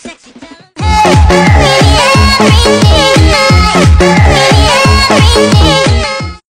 sexy.